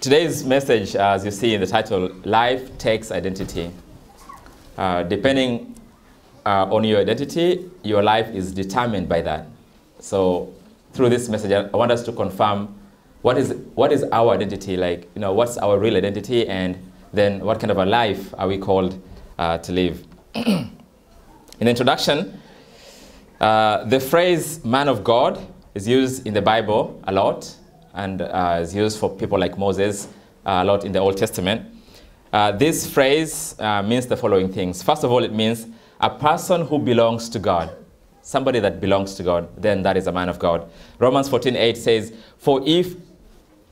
today's message, as you see in the title, Life Takes Identity. Uh, depending uh, on your identity, your life is determined by that. So, through this message, I want us to confirm what is, what is our identity, like, you know, what's our real identity, and then what kind of a life are we called uh, to live. in the introduction, uh, the phrase man of God is used in the Bible a lot and uh, is used for people like Moses uh, a lot in the Old Testament. Uh, this phrase uh, means the following things. First of all, it means a person who belongs to God. Somebody that belongs to God, then that is a man of God. Romans 14:8 says, For if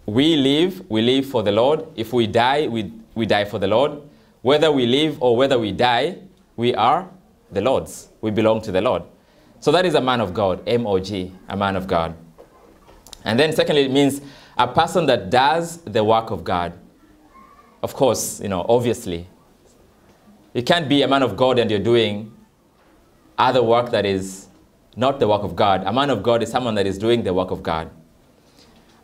we live, we live for the Lord. If we die, we, we die for the Lord. Whether we live or whether we die, we are the Lord's. We belong to the Lord. So that is a man of God, M O G, a man of God. And then, secondly, it means a person that does the work of God. Of course, you know, obviously. You can't be a man of God and you're doing other work that is not the work of God. A man of God is someone that is doing the work of God.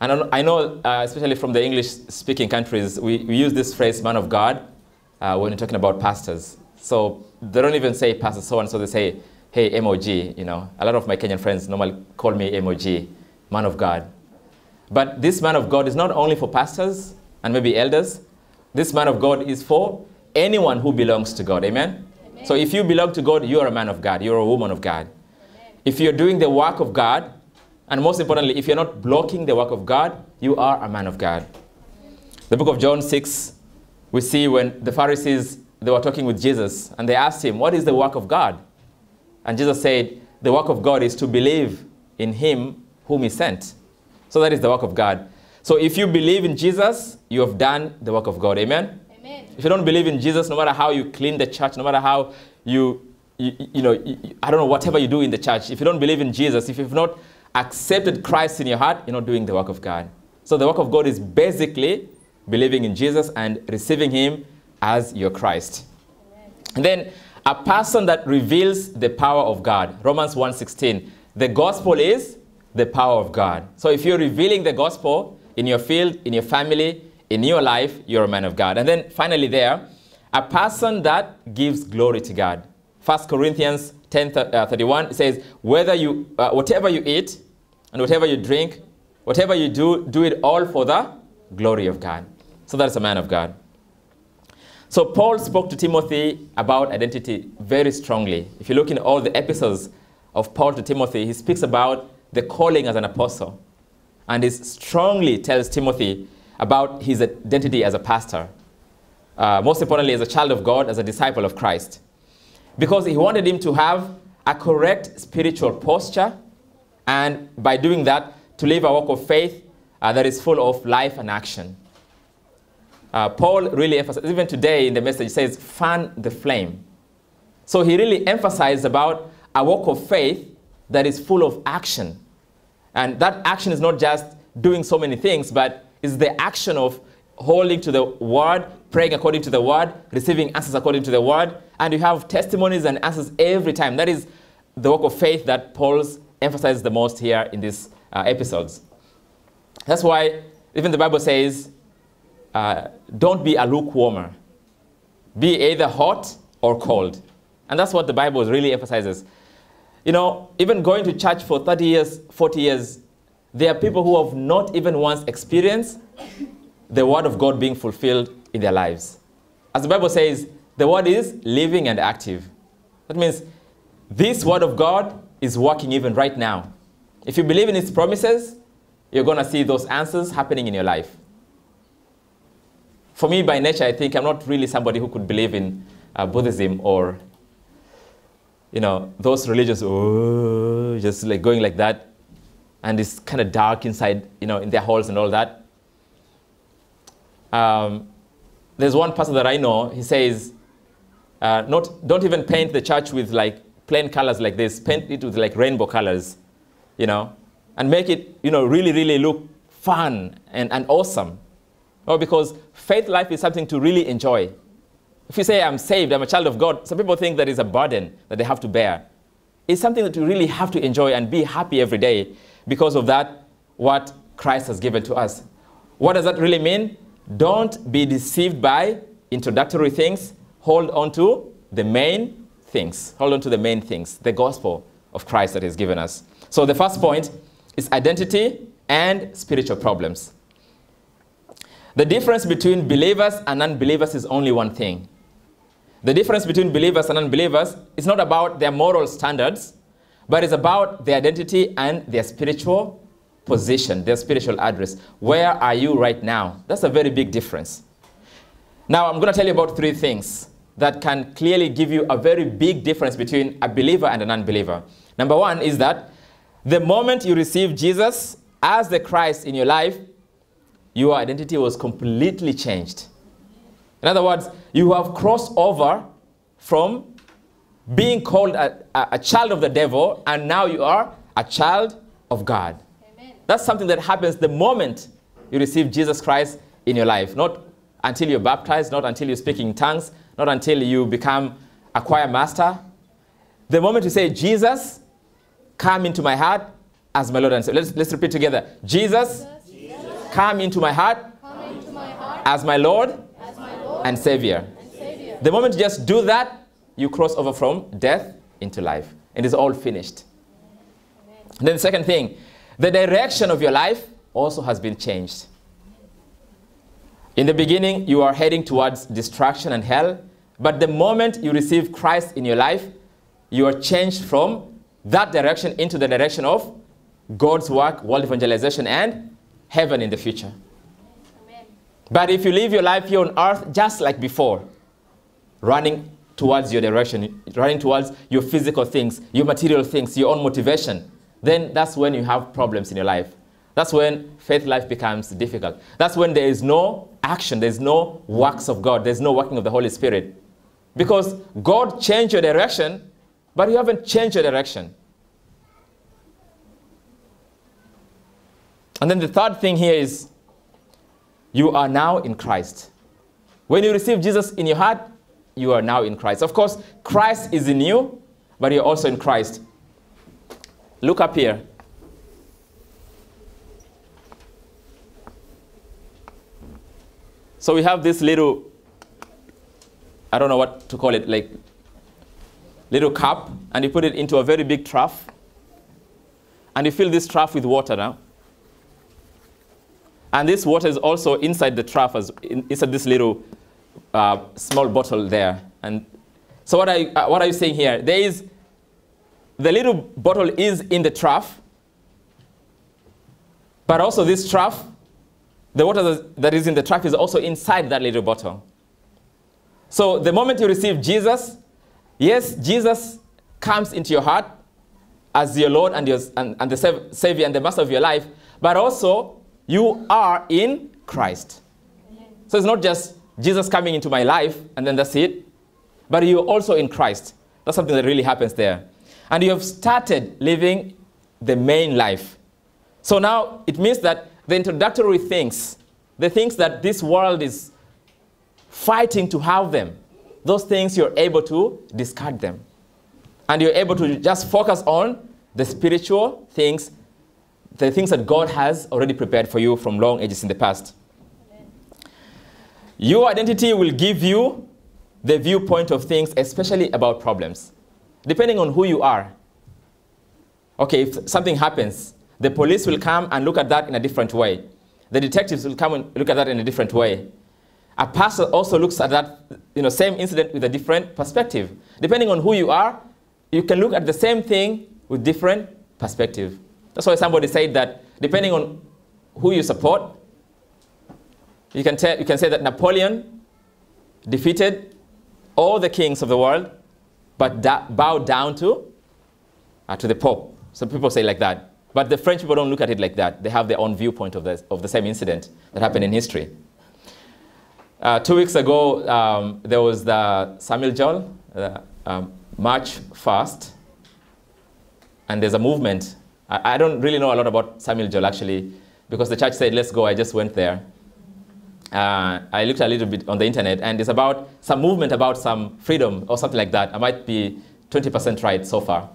And I know, uh, especially from the English speaking countries, we, we, use this phrase, man of God, uh, when you're talking about pastors. So they don't even say pastor so and so, they say, hey, MOG. You know, a lot of my Kenyan friends normally call me MOG, man of God. But this man of God is not only for pastors and maybe elders, this man of God is for anyone who belongs to God. Amen? Amen? So if you belong to God, you are a man of God, you're a woman of God. Amen. If you're doing the work of God, and most importantly, if you're not blocking the work of God, you are a man of God. The book of John 6, we see when the Pharisees they were talking with Jesus and they asked him, What is the work of God? And Jesus said, The work of God is to believe in him whom he sent. So that is the work of God. So if you believe in Jesus, you have done the work of God. Amen? Amen. If you don't believe in Jesus, no matter how you clean the church, no matter how you, you, you know, you, I don't know, whatever you do in the church, if you don't believe in Jesus, if you've not accepted Christ in your heart, you're not doing the work of God. So the work of God is basically believing in Jesus and receiving Him as your Christ. Amen. And then a person that reveals the power of God. Romans 1:16. The gospel is the power of God. So if you're revealing the gospel in your field, in your family, in your life, you're a man of God. And then finally, there, a person that gives glory to God. 1 Corinthians 10 uh, 31 says, Whether you, uh, whatever you eat and whatever you drink, whatever you do, do it all for the glory of God. So that's a man of God. So Paul spoke to Timothy about identity very strongly. If you look in all the epistles of Paul to Timothy, he speaks about the calling as an apostle. And he strongly tells Timothy about his identity as a pastor. Uh, most importantly, as a child of God, as a disciple of Christ. Because he wanted him to have a correct spiritual posture, and by doing that, to live a walk of faith uh, that is full of life and action. Uh, Paul really emphasized, even today in the message, says, fan the flame. So he really emphasized about a walk of faith that is full of action. And that action is not just doing so many things, but is the action of holding to the word, praying according to the word, receiving answers according to the word, and you have testimonies and answers every time. That is the work of faith that Paul's emphasizes the most here in these uh, epistles. That's why even the Bible says, uh, don't be a lukewarmer. Be either hot or cold. And that's what the Bible really emphasizes. You know, even going to church for 30 years, 40 years, there are people who have not even once experienced the word of God being fulfilled in their lives. As the Bible says, the word is living and active. That means this word of God is working even right now. If you believe in its promises, you're going to see those answers happening in your life. For me, by nature, I think I'm not really somebody who could believe in uh, Buddhism or you know, those religions, oh, just like going like that, and it's kind of dark inside, you know, in their halls and all that. Um, there's one pastor that I know, he says, uh, not, don't even paint the church with like plain colors like this, paint it with like rainbow colors, you know, and make it, you know, really, really look fun and, and awesome. Well, because faith life is something to really enjoy. If you say, I'm saved, I'm a child of God, some people think that is a burden that they have to bear. It's something that you really have to enjoy and be happy every day because of that, what Christ has given to us. What does that really mean? don't be deceived by introductory things. Hold on to the main things. Hold on to the main things, the gospel of Christ that He's given us. So the first point is identity and spiritual problems. The difference between believers and unbelievers is only one thing. The difference between believers and unbelievers is not about their moral standards, but it's about their identity and their spiritual position, their spiritual address. Where are you right now? That's a very big difference. Now, I'm going to tell you about three things that can clearly give you a very big difference between a believer and an unbeliever. Number one is that the moment you receive Jesus as the Christ in your life, your identity was completely changed. In other words, you have crossed over from being called a, a, a child of the devil, and now you are a child of God. Amen. That's something that happens the moment you receive Jesus Christ in your life. Not until you're baptized, not until you're speaking in tongues, not until you become a choir master. The moment you say, Jesus, come into my heart as my Lord and Savior. Let's, let's repeat together. Jesus, Jesus come, into my heart, into my heart as, my Lord, as my Lord and Savior. and Savior. The moment you just do that, you cross over from death into life. And it's all finished. Then the second thing, the direction of your life also has been changed. In the beginning, you are heading towards destruction and hell. But the moment you receive Christ in your life, you are changed from that direction into the direction of God's work, world evangelization, and heaven in the future. But if you live your life here on earth just like before, running towards your direction, running towards your physical things, your material things, your own motivation, then that's when you have problems in your life. That's when faith life becomes difficult. That's when there is no action, there's no works of God, there's no working of the Holy Spirit. Because God changed your direction, but you haven't changed your direction. And then the third thing here is you are now in Christ. When you receive Jesus in your heart, you are now in Christ. Of course, Christ is in you, but you're also in Christ. Look up here. So we have this little, I don't know what to call it, like little cup, and you put it into a very big trough. And you fill this trough with water now. And this water is also inside the trough, as in, inside this little uh, small bottle there. And so what are, you, uh, what are you saying here? There is, the little bottle is in the trough, but also this trough, the water that is in the trough is also inside that little bottle. So the moment you receive Jesus, yes, Jesus comes into your heart as your Lord and, your, and, and the Savior and the Master of your life, but also you are in Christ. So it's not just Jesus coming into my life and then that's it, but you're also in Christ. That's something that really happens there. And you have started living the main life. So now it means that the introductory things, the things that this world is fighting to have them, those things you're able to discard them. And you're able to just focus on the spiritual things the things that God has already prepared for you from long ages in the past. Amen. Your identity will give you the viewpoint of things, especially about problems, depending on who you are. Okay, if something happens, the police will come and look at that in a different way. The detectives will come and look at that in a different way. A pastor also looks at that you know, same incident with a different perspective. Depending on who you are, you can look at the same thing with different perspective. That's why somebody said that depending on who you support, you can, tell, you can say that Napoleon defeated all the kings of the world, but da bowed down to, uh, to the Pope. Some people say like that. But the French people don't look at it like that. They have their own viewpoint of the, of the same incident that happened in history. Uh, two weeks ago, um, there was the Samiljeol, uh, um, March fast, and there's a movement I, I don't really know a lot about Samiljeol actually, because the church said, let's go. I just went there. Uh, I looked a little bit on the internet, and it's about some movement about some freedom or something like that. I might be 20% right so far.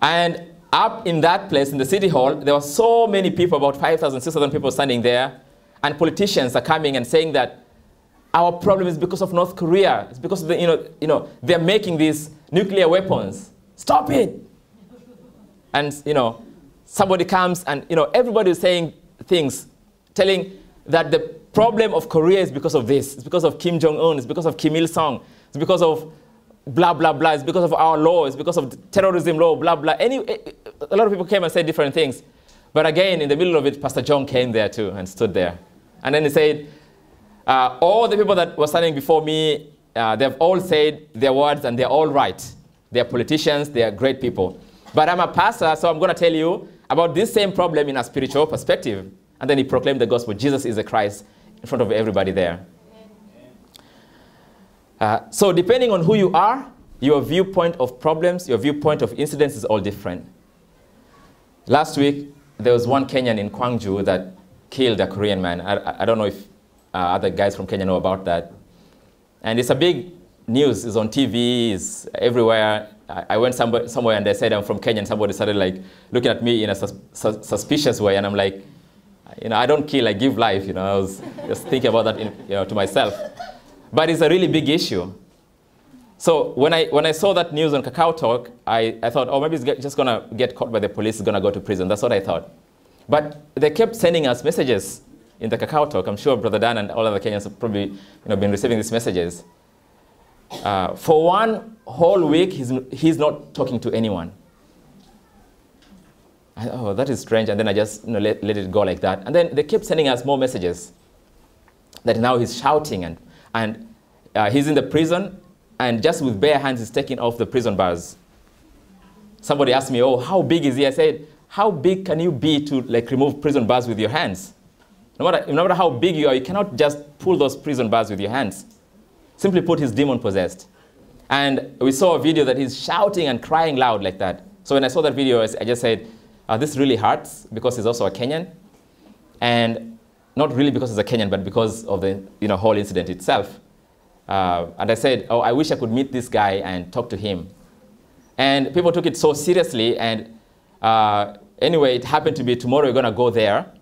And up in that place, in the city hall, there were so many people, about 5,000, 6,000 people standing there. and politicians are coming and saying that our problem is because of North Korea. It's because the, you know, you know, they're making these nuclear weapons. Stop it. And, you know, somebody comes and, you know, everybody is saying things, telling that the problem of Korea is because of this. It's because of Kim Jong-un. It's because of Kim Il-sung. It's because of blah, blah, blah. It's because of our law. It's because of terrorism law, blah, blah. Any, a lot of people came and said different things. But again, in the middle of it, Pastor John came there too and stood there. And then he said, uh, all the people that were standing before me, uh, they've all said their words and they're all right. They're politicians, they're great people. But I'm a pastor, so I'm going to tell you about this same problem in a spiritual perspective. And then he proclaimed the gospel. Jesus is the Christ in front of everybody there. Uh, so depending on who you are, your viewpoint of problems, your viewpoint of incidents is all different. Last week, there was one Kenyan in Kwangju that killed a Korean man. I, I don't know if uh, other guys from Kenya know about that. And it's a big news. It's on TV. It's everywhere. I, went somewhere, and they said I'm from Kenya, and somebody started like looking at me in a sus sus suspicious way, and I'm like, you know, I don't kill, I give life. You know, I was just thinking about that, in, you know, to myself. But it's a really big issue. So when I, when I saw that news on Kakao Talk, I, I thought, oh, maybe it's just going to get caught by the police, it's going to go to prison. That's what I thought. But they kept sending us messages in the Kakao Talk. I'm sure Brother Dan and all other Kenyans have probably you know, been receiving these messages. Uh, for one whole week, he's, he's not talking to anyone. I, oh, that is strange. And then I just you know, let, let it go like that. And then they kept sending us more messages that now he's shouting and, and uh, he's in the prison and just with bare hands he's taking off the prison bars. Somebody asked me, oh, how big is he? I said, how big can you be to like remove prison bars with your hands? No matter, no matter how big you are, you cannot just pull those prison bars with your hands. Simply put, he's demon possessed. And we saw a video that he's shouting and crying loud like that. So when I saw that video, I just said, uh, this really hurts because he's also a Kenyan. And not really because he's a Kenyan, but because of the you know, whole incident itself. Uh, and I said, oh, I wish I could meet this guy and talk to him. And people took it so seriously. And uh, anyway, it happened to be tomorrow we're going to go there.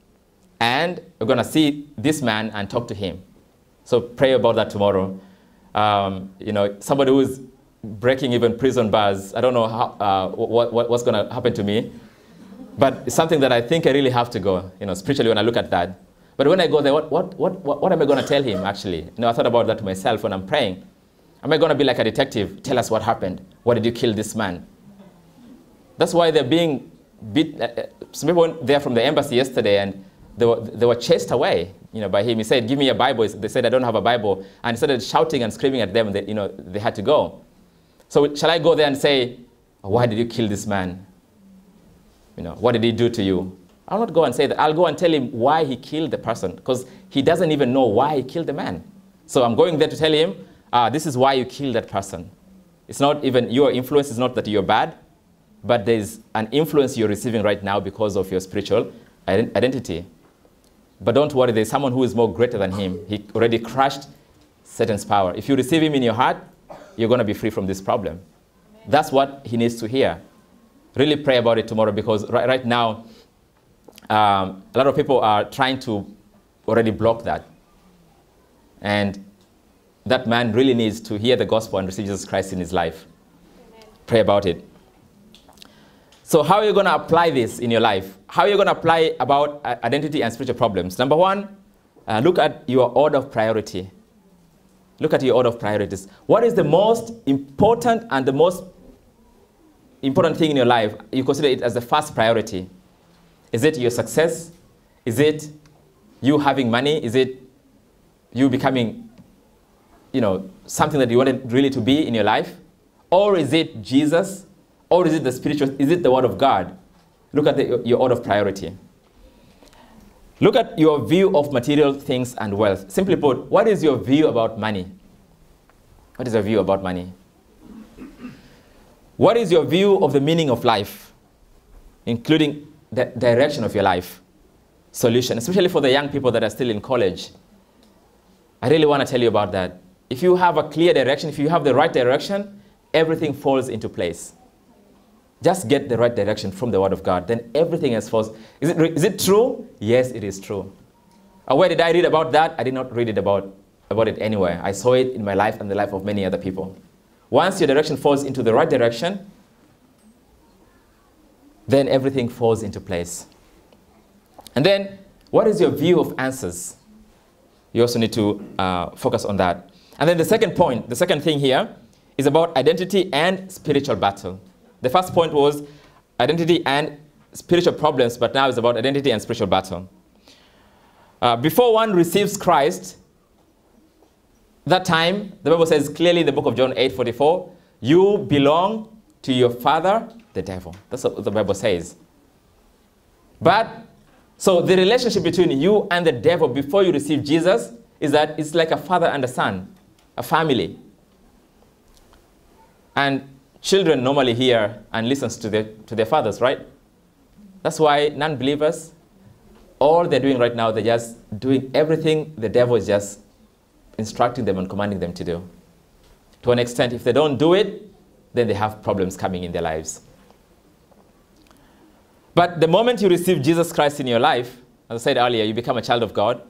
And we're going to see this man and talk to him. So pray about that tomorrow. Um, you know, somebody who's breaking even prison bars, I don't know how, uh, what, what, what's going to happen to me. But it's something that I think I really have to go, you know, spiritually when I look at that. But when I go there, what, what, what, what, what am I going to tell him, actually? You know, I thought about that to myself when I'm praying. Am I going to be like a detective? Tell us what happened. Why did you kill this man? That's why they're being beat. Uh, uh some people went there from the embassy yesterday and they were, they were chased away you know, by him. He said, give me a Bible. They said, I don't have a Bible. And he started shouting and screaming at them. They, you know, they had to go. So shall I go there and say, why did you kill this man? You know, what did he do to you? I'll not go and say that. I'll go and tell him why he killed the person because he doesn't even know why he killed the man. So I'm going there to tell him, uh, this is why you killed that person. It's not even, your influence is not that you're bad, but there's an influence you're receiving right now because of your spiritual identity. But don't worry, there's someone who is more greater than him. He already crushed Satan's power. If you receive him in your heart, you're going to be free from this problem. That's what he needs to hear. Really pray about it tomorrow because right, right now, um, a lot of people are trying to already block that. And that man really needs to hear the gospel and receive Jesus Christ in his life. Amen. Pray about it. So how are you going to apply this in your life? How are you going to apply about uh, identity and spiritual problems? Number one, uh, look at your order of priority. Look at your order of priorities. What is the most important and the most important thing in your life? You consider it as the first priority. Is it your success? Is it you having money? Is it you becoming, you know, something that you wanted really to be in your life? Or is it Jesus? Or is it the spiritual, is it the word of God? Look at the, your order of priority. Look at your view of material things and wealth. Simply put, what is your view about money? What is your view about money? What is your view of the meaning of life, including the direction of your life? Solution, especially for the young people that are still in college. I really want to tell you about that. If you have a clear direction, if you have the right direction, everything falls into place. Just get the right direction from the Word of God. Then everything else falls. Is it, is it true? Yes, it is true. Uh, where did I read about that? I did not read it about, about it anywhere. I saw it in my life and the life of many other people. Once your direction falls into the right direction, then everything falls into place. And then, what is your view of answers? You also need to uh, focus on that. And then the second point, the second thing here, is about identity and spiritual battle. The first point was identity and spiritual problems, but now it's about identity and spiritual battle. Uh, before one receives Christ, that time, the Bible says clearly in the book of John 8 44, you belong to your father, the devil. That's what the Bible says. But, so the relationship between you and the devil before you receive Jesus is that it's like a father and a son, a family. And children normally hear and listens to their, to their fathers, right? That's why non-believers, all they're doing right now, they're just doing everything the devil is just instructing them and commanding them to do. To an extent, if they don't do it, then they have problems coming in their lives. But the moment you receive Jesus Christ in your life, as I said earlier, you become a child of God,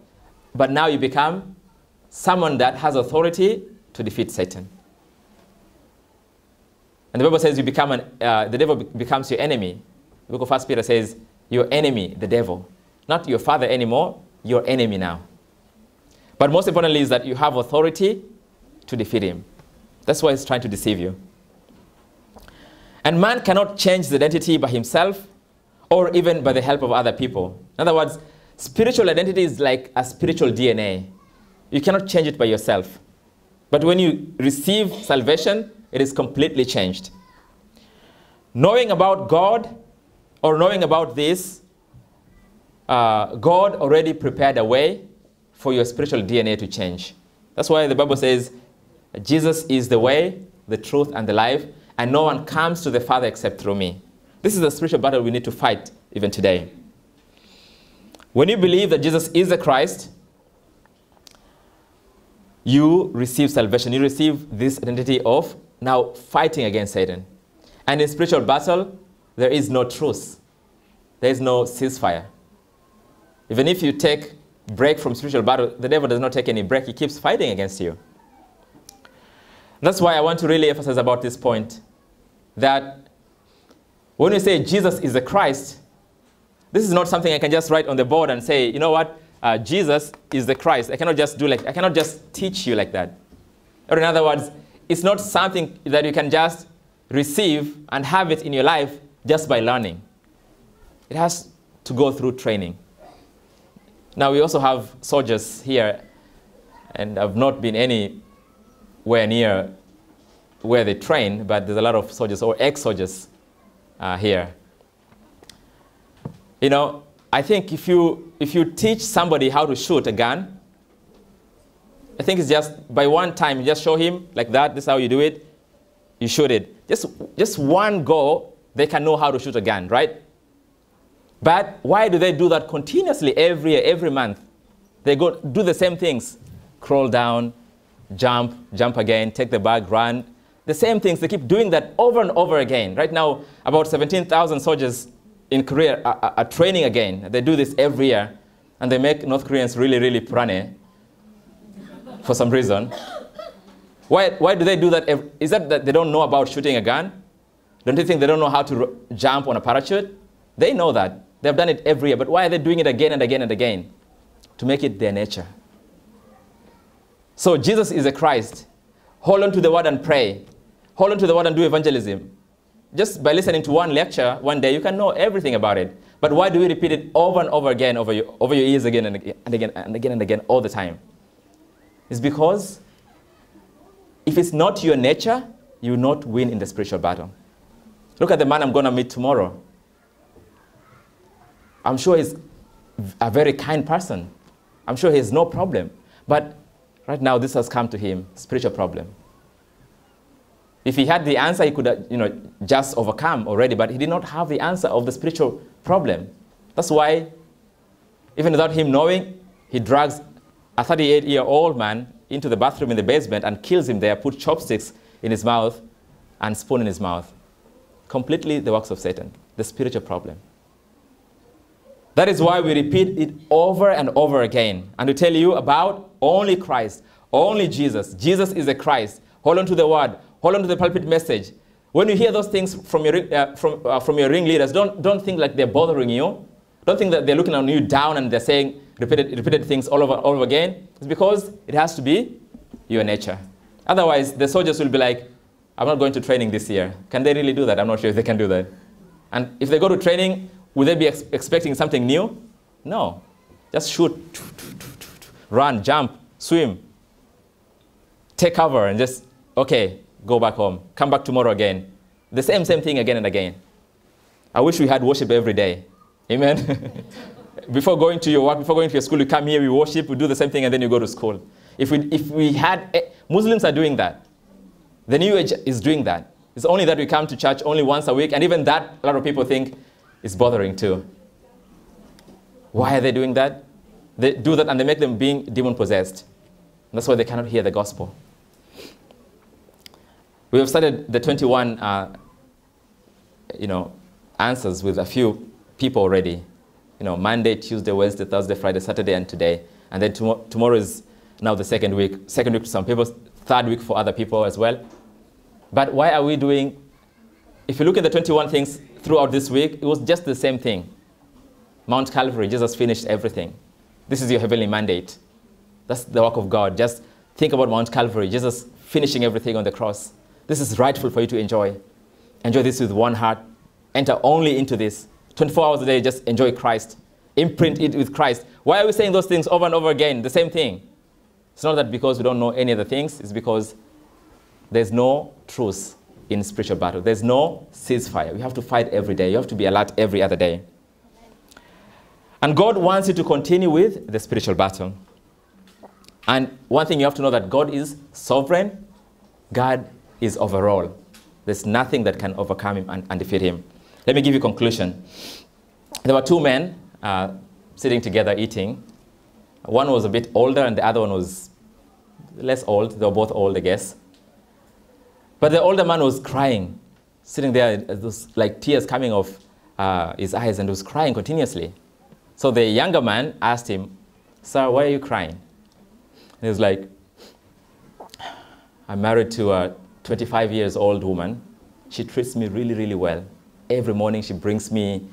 but now you become someone that has authority to defeat Satan. And the Bible says you become an, uh, the devil becomes your enemy. The book of First Peter says, your enemy, the devil. Not your father anymore, your enemy now. But most importantly is that you have authority to defeat him. That's why he's trying to deceive you. And man cannot change the identity by himself or even by the help of other people. In other words, spiritual identity is like a spiritual DNA. You cannot change it by yourself. But when you receive salvation, it is completely changed. Knowing about God or knowing about this, uh, God already prepared a way for your spiritual DNA to change. That's why the Bible says Jesus is the way, the truth, and the life, and no one comes to the Father except through me. This is the spiritual battle we need to fight even today. When you believe that Jesus is the Christ, you receive salvation. You receive this identity of now fighting against Satan. And in spiritual battle, there is no truce. There is no ceasefire. Even if you take break from spiritual battle, the devil does not take any break. He keeps fighting against you. That's why I want to really emphasize about this point that when we say Jesus is the Christ, this is not something I can just write on the board and say, you know what, uh, Jesus is the Christ. I cannot just do like, I cannot just teach you like that. Or in other words, it's not something that you can just receive and have it in your life just by learning. It has to go through training. Now, we also have soldiers here, and I've not been anywhere near where they train, but there's a lot of soldiers or ex soldiers uh, here. You know, I think if you, if you teach somebody how to shoot a gun, I think it's just by one time, you just show him like that, this is how you do it, you shoot it. Just, just one go, they can know how to shoot a gun, right? But why do they do that continuously every year, every month? They go do the same things crawl down, jump, jump again, take the bag, run. The same things, they keep doing that over and over again. Right now, about 17,000 soldiers in Korea are, are, training again. They do this every year, and they make North Koreans really, really prane for some reason. Why, why do they do that? Is that that they don't know about shooting a gun? Don't you think they don't know how to jump on a parachute? They know that. They've done it every year, but why are they doing it again and again and again? To make it their nature. So Jesus is a Christ. Hold on to the word and pray. Hold on to the word and do evangelism. Just by listening to one lecture one day, you can know everything about it. But why do we repeat it over and over again, over your, over your ears again and again and again and again and again all the time? It's because if it's not your nature, you will not win in the spiritual battle. Look at the man I'm going to meet tomorrow. I'm sure he's a very kind person. I'm sure he has no problem. But right now, this has come to him, spiritual problem. If he had the answer, he could have, you know, just overcome already, but he did not have the answer of the spiritual problem. That's why, even without him knowing, he drags a 38-year-old man into the bathroom in the basement and kills him there, put chopsticks in his mouth and spoon in his mouth. Completely the works of Satan, the spiritual problem. That is why we repeat it over and over again and to tell you about only Christ, only Jesus. Jesus is the Christ. Hold on to the word, hold on to the pulpit message. When you hear those things from your, uh, from, uh, from your ringleaders, don't, don't think like they're bothering you. Don't think that they're looking on you down and they're saying repeated, repeated things all over, all over again. It's because it has to be your nature. Otherwise, the soldiers will be like, I'm not going to training this year. Can they really do that? I'm not sure if they can do that. And if they go to training, will they be ex expecting something new? No. Just shoot, run, jump, swim, take cover, and just, okay, go back home. Come back tomorrow again. The same, same thing again and again. I wish we had worship every day. Amen. before going to your work, before going to your school, you come here, we worship, we do the same thing, and then you go to school. If we, if we had, eh, Muslims are doing that. The New Age is doing that. It's only that we come to church only once a week, and even that, a lot of people think is bothering too. Why are they doing that? They do that and they make them being demon possessed. That's why they cannot hear the gospel. We have started the 21 uh, you know, answers with a few people already. You know, Monday, Tuesday, Wednesday, Thursday, Friday, Saturday, and today. And then tom tomorrow is now the second week. Second week for some people, third week for other people as well. But why are we doing, if you look at the 21 things throughout this week, it was just the same thing. Mount Calvary, Jesus finished everything. This is your heavenly mandate. That's the work of God. Just think about Mount Calvary, Jesus finishing everything on the cross. This is rightful for you to enjoy. Enjoy this with one heart. Enter only into this. 24 hours a day, just enjoy Christ. Imprint it with Christ. Why are we saying those things over and over again? The same thing. It's not that because we don't know any other things, it's because there's no truce in spiritual battle. There's no ceasefire. We have to fight every day. You have to be alert every other day. And God wants you to continue with the spiritual battle. And one thing you have to know that God is sovereign, God is overall. There's nothing that can overcome him and, and defeat him. Let me give you a conclusion. There were two men uh, sitting together eating. One was a bit older and the other one was less old. They were both old, I guess. But the older man was crying, sitting there, those, like tears coming off uh, his eyes, and was crying continuously. So the younger man asked him, Sir, why are you crying? And he was like, I'm married to a 25 years old woman. She treats me really, really well. Every morning she brings me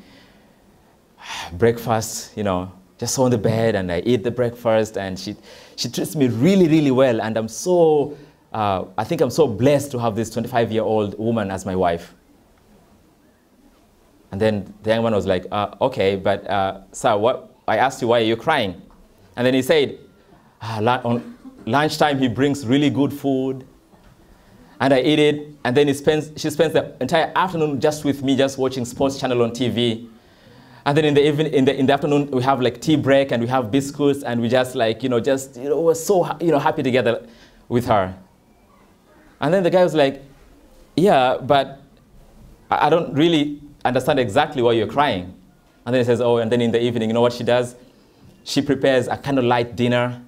breakfast, you know, just on the bed, and I eat the breakfast, and she, she treats me really, really well. And I'm so uh, I think I'm so blessed to have this 25 year old woman as my wife. And then the young man was like, uh, okay, but uh, sir, what, I asked you why are you crying? And then he said, ah, on lunchtime he brings really good food, and I eat it, and then he spends, she spends the entire afternoon just with me, just watching sports channel on TV. And then in the evening, in the, in the afternoon, we have like tea break, and we have biscuits, and we just like, you know, just, you know, we're so, you know, happy together with her. And then the guy was like, yeah, but I don't really understand exactly why you're crying. And then he says, oh, and then in the evening, you know what she does? She prepares a kind of light dinner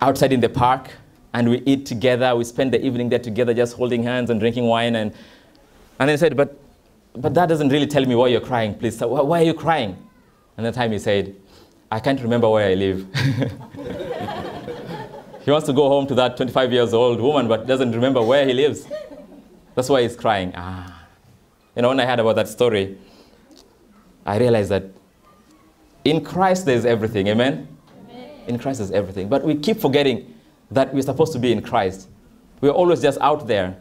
outside in the park, and we eat together. We spend the evening there together, just holding hands and drinking wine. And, and he said, but, but that doesn't really tell me why you're crying, please. Why are you crying? And the time he said, I can't remember where I live. He wants to go home to that 25 years old woman, but doesn't remember where he lives. That's why he's crying. Ah. You know, when I heard about that story, I realized that in Christ there's everything. Amen? Amen? In Christ there's everything. But we keep forgetting that we're supposed to be in Christ. We're always just out there.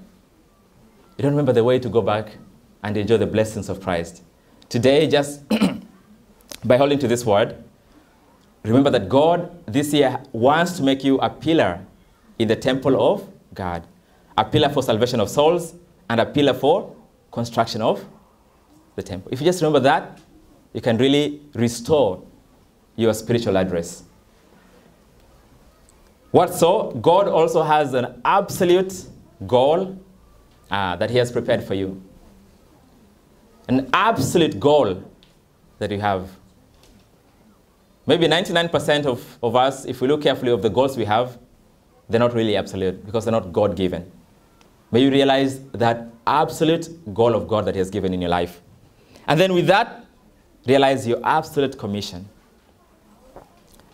You don't remember the way to go back and enjoy the blessings of Christ. Today, just by holding to this word, Remember that God this year wants to make you a pillar in the temple of God, a pillar for salvation of souls, and a pillar for construction of the temple. If you just remember that, you can really restore your spiritual address. What so? God also has an absolute goal uh, that He has prepared for you. An absolute goal that you have Maybe 99% of, of us, if we look carefully of the goals we have, they're not really absolute because they're not God given. May you realize that absolute goal of God that He has given in your life. And then with that, realize your absolute commission.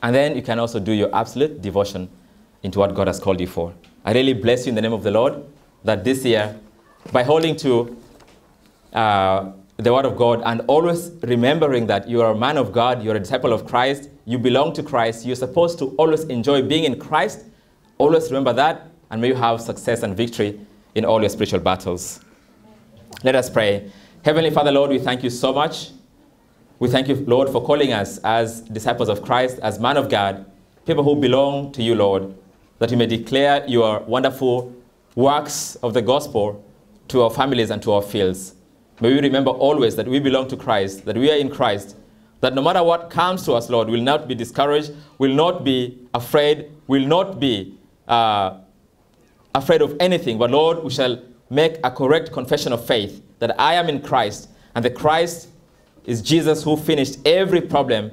And then you can also do your absolute devotion into what God has called you for. I really bless you in the name of the Lord that this year, by holding to uh, the Word of God and always remembering that you are a man of God, you're a disciple of Christ, you belong to Christ, you're supposed to always enjoy being in Christ. Always remember that, and may you have success and victory in all your spiritual battles. Let us pray. Heavenly Father, Lord, we thank you so much. We thank you, Lord, for calling us as disciples of Christ, as man of God, people who belong to you, Lord, that we may declare your wonderful works of the gospel to our families and to our fields. May we remember always that we belong to Christ, that we are in Christ, that no matter what comes to us, Lord, we will not be discouraged, we'll not be afraid, we'll not be uh, afraid of anything, but Lord, we shall make a correct confession of faith that I am in Christ, and the Christ is Jesus who finished every problem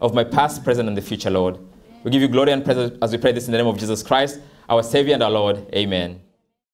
of my past, present, and the future, Lord. We give you glory and praise as we pray this in the name of Jesus Christ, our Savior and our Lord. Amen.